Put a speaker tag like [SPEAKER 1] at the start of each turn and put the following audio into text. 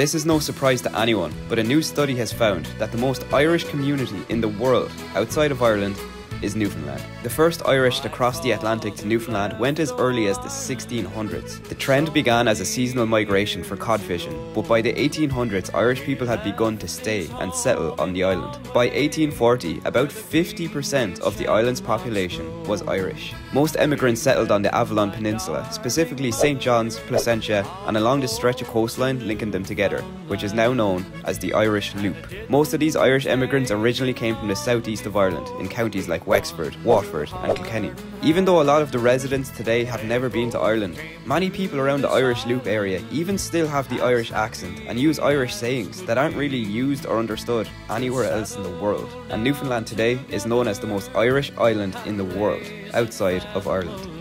[SPEAKER 1] This is no surprise to anyone, but a new study has found that the most Irish community in the world outside of Ireland is Newfoundland. The first Irish to cross the Atlantic to Newfoundland went as early as the 1600s. The trend began as a seasonal migration for cod fishing, but by the 1800s, Irish people had begun to stay and settle on the island. By 1840, about 50% of the island's population was Irish. Most emigrants settled on the Avalon Peninsula, specifically St. John's, Placentia, and along the stretch of coastline linking them together, which is now known as the Irish Loop. Most of these Irish emigrants originally came from the southeast of Ireland, in counties like Wexford, Waterford, and Kilkenny. Even though a lot of the residents today have never been to Ireland, many people around the Irish Loop area even still have the Irish accent and use Irish sayings that aren't really used or understood anywhere else in the world. And Newfoundland today is known as the most Irish island in the world, outside of Ireland.